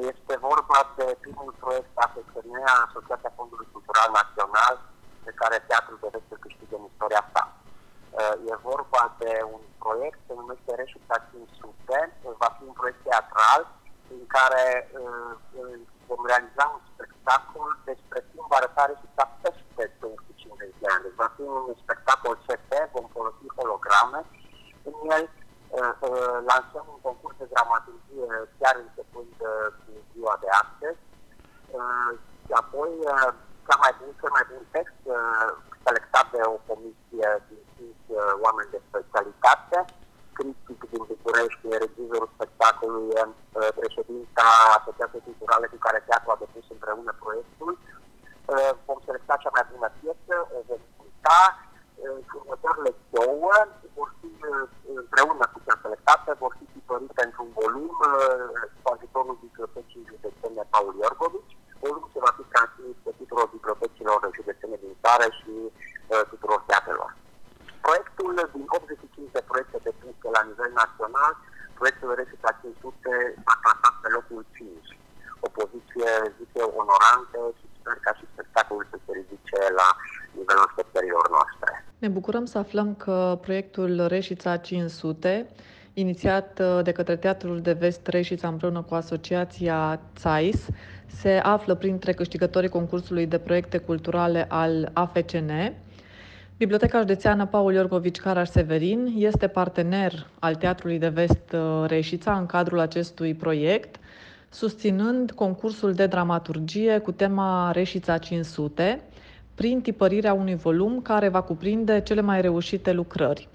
Este vorba de primul proiect AFCN, Asociația Fondului Cultural Național, pe care Teatrul de Vest câștigă în istoria sa. E vorba de un proiect, se numește Reșuța 500, va fi un proiect teatral în care vom realiza un spectacol despre cum va arăta Reșuța peste 250 de ani. Deci va fi un spectacol SF, vom folosi holograme în el lansăm un concurs de dramaturgie chiar începând cu ziua de astăzi. Și apoi, cea mai bun, cel mai bun text selectat de o comisie din cinci oameni de specialitate, critic din București, regizorul spectacolului, președinta Asociației Culturale cu care teatru a depus împreună proiectul. Vom selecta cea mai bună piesă, o vom uita. Următoarele două vor fi împreună cu cea selectată, vor fi tipărite într-un volum cu ajutorul Bibliotecii Județene Paul Iorgovici. Volumul se va fi transmis pe tuturor bibliotecilor județene din țară și uh, tuturor teatrelor. Proiectul din 85 de proiecte de puncte la nivel național, proiectul Reșița 500 a clasat pe locul 5. O poziție, zic eu, onorantă și sper ca și spectacolul să se ridice la nivelul așteptărilor noastre. Ne bucurăm să aflăm că proiectul Reșița 500 inițiat uh, de către Teatrul de Vest Reșița împreună cu Asociația țais, se află printre câștigătorii concursului de proiecte culturale al AFCN. Biblioteca Județeană Paul Iorgovici Caraș Severin este partener al Teatrului de Vest uh, Reșița în cadrul acestui proiect, susținând concursul de dramaturgie cu tema Reșița 500, prin tipărirea unui volum care va cuprinde cele mai reușite lucrări.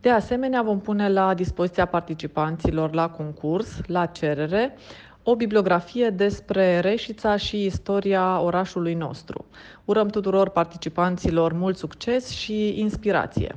De asemenea, vom pune la dispoziția participanților la concurs, la cerere, o bibliografie despre Reșița și istoria orașului nostru. Urăm tuturor participanților mult succes și inspirație!